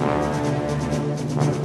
Música